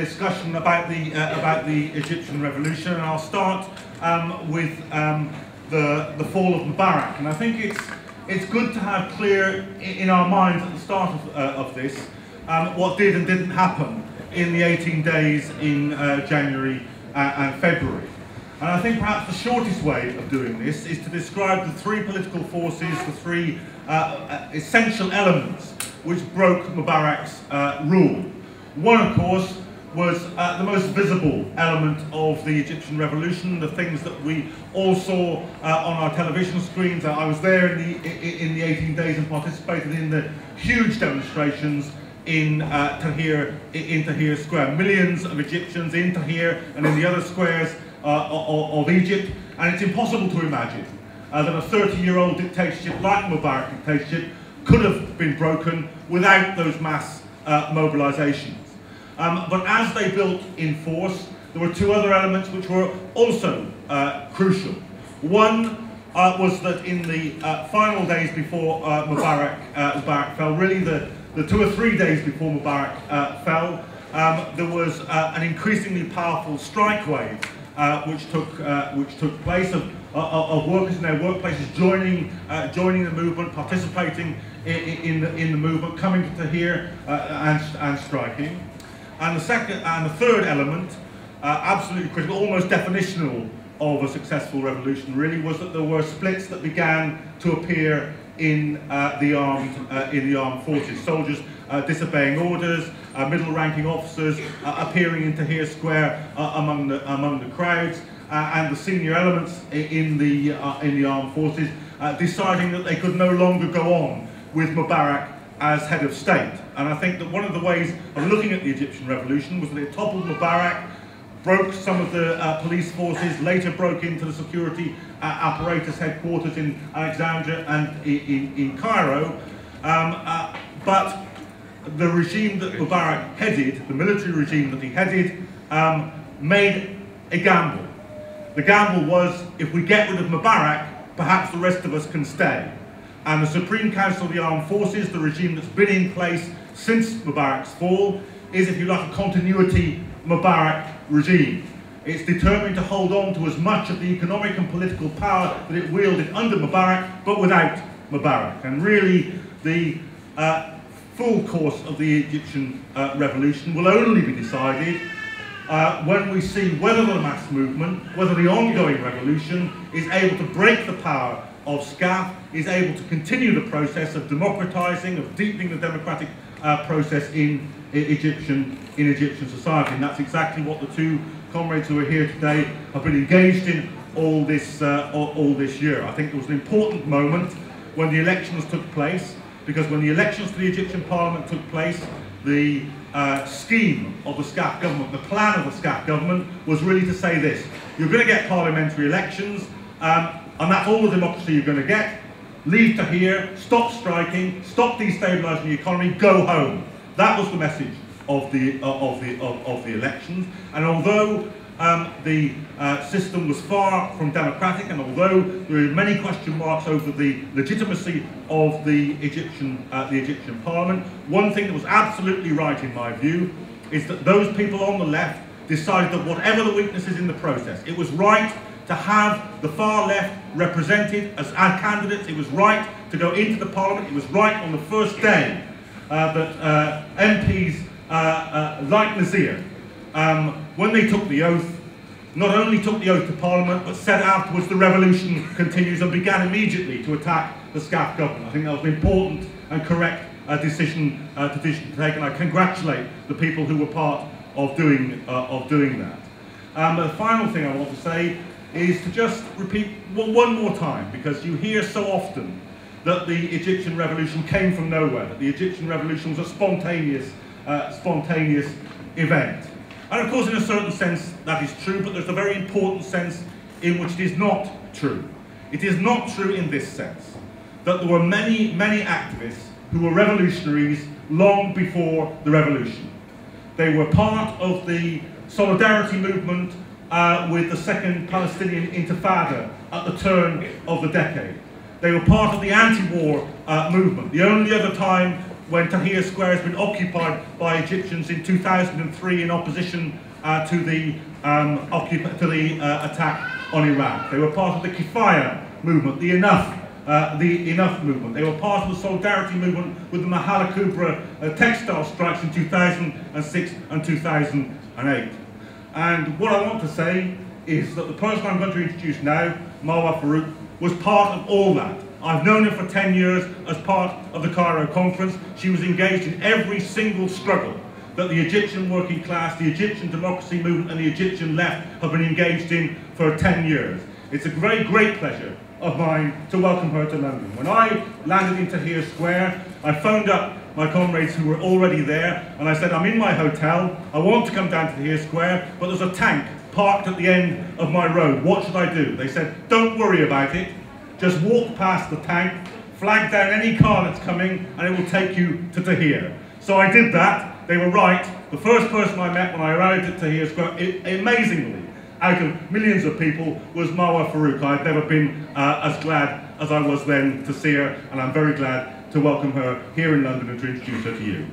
discussion about the uh, about the Egyptian revolution, and I'll start um, with um, the the fall of Mubarak. And I think it's it's good to have clear in our minds at the start of, uh, of this um, what did and didn't happen in the 18 days in uh, January uh, and February. And I think perhaps the shortest way of doing this is to describe the three political forces, the three uh, uh, essential elements which broke Mubarak's rule. One, of course, was uh, the most visible element of the Egyptian revolution, the things that we all saw uh, on our television screens. I was there in the, in the 18 days and participated in the huge demonstrations in uh, Tahrir, in Tahrir Square. Millions of Egyptians in Tahrir and in the other squares uh, of, of, Egypt. And it's impossible to imagine uh, that a 30-year-old dictatorship like Mubarak dictatorship could have been broken without those mass uh, mobilizations. Um, but as they built in force, there were two other elements which were also uh, crucial. One uh, was that in the uh, final days before uh, Mubarak, uh, Mubarak fell, really the, the two or three days before Mubarak uh, fell, um, there was an increasingly powerful strike wave which, took, which took place of, of workers in their workplaces joining, joining the movement, participating in, in, the, in the movement, coming to here and, and striking. And the second and the third element, uh, absolutely critical, almost definitional of a successful revolution really was that there were splits that began to appear in uh, the armed uh, in the armed forces. Soldiers uh, disobeying orders, uh, middle-ranking officers uh, appearing in Tahrir Square among the among the crowds, and the senior elements in the in the armed forces deciding that they could no longer go on with Mubarak as head of state. And I think that one of the ways of looking at the Egyptian revolution was that it toppled Mubarak, broke some of the uh, police forces, later broke into the security uh, apparatus headquarters in Alexandria and in, in Cairo. Um, uh, but the regime that Mubarak headed, the military regime that he headed, um, made a gamble. The gamble was, if we get rid of Mubarak, perhaps the rest of us can stay. And the Supreme Council of the Armed Forces, the regime that's been in place since Mubarak's fall, is, if you like, a continuity Mubarak regime. It's determined to hold on to as much of the economic and political power that it wielded under Mubarak, but without Mubarak. And really, the uh, full course of the Egyptian uh, revolution will only be decided uh, when we see whether the mass movement, whether the ongoing revolution is able to break the power of SCAF is able to continue the process of democratizing, of deepening the democratic uh, process in, Egyptian, in Egyptian society. And that's exactly what the two comrades who are here today have been engaged in all this, uh, all, all this year. I think it was an important moment when the elections took place, because when the elections to the Egyptian parliament took place, the uh, scheme of the SCAF government, the plan of the SCAF government was really to say this, you're going to get parliamentary elections, um, and that's all the democracy you're going to get. Leave Tahrir, stop striking, stop destabilising the economy, go home. That was the message of the, uh, of the, of, of, the elections. And although um, the uh, system was far from democratic, and although there are many question marks over the legitimacy of the Egyptian, uh, the Egyptian parliament, one thing that was absolutely right in my view is that those people on the left decided that whatever the weaknesses in the process, it was right to have the far left represented as our candidates. It was right to go into the parliament. It was right on the first day uh, that uh, MPs uh, uh, like Nazir, um, when they took the oath, not only took the oath to parliament, but said afterwards the revolution continues and began immediately to attack the SCAF government. I think that was an important and correct uh, decision, uh, decision to take, and I congratulate the people who were part of doing, of doing that. Um, the final thing I want to say is to just repeat one more time, because you hear so often that the Egyptian revolution came from nowhere, that the Egyptian revolution was a spontaneous, uh, spontaneous event. And of course, in a certain sense, that is true, but there's a very important sense in which it is not true. It is not true in this sense, that there were many, many activists who were revolutionaries long before the revolution. They were part of the solidarity movement uh, with the second Palestinian Intifada at the turn of the decade. They were part of the anti-war uh, movement. The only other time when Tahrir Square has been occupied by Egyptians in 2003 in opposition uh, to the, um, to the uh, attack on Iraq. They were part of the Kifaya movement, the Enough uh, the Enough movement. They were part of the solidarity movement with the Mahala Kubra uh, textile strikes in 2006 and 2008. And what I want to say is that the person I'm going to introduce now, Marwa Farouk, was part of all that. I've known her for 10 years as part of the Cairo conference. She was engaged in every single struggle that the Egyptian working class, the Egyptian democracy movement and the Egyptian left have been engaged in for 10 years. It's a very great pleasure of mine to welcome her to London. When I landed in Tahrir Square, I phoned up my comrades who were already there and I said, I'm in my hotel, I want to come down to the Tahrir Square, but there's a tank parked at the end of my road. What should I do? They said, don't worry about it. Just walk past the tank, flag down any car that's coming, and it will take you to Tahrir. So I did that. They were right. The first person I met when I arrived at Tahrir Square, it, amazingly, out of millions of people, was Marwa Farouk. I've never been uh, as glad as I was then to see her, and I'm very glad to welcome her here in London and to introduce her to you.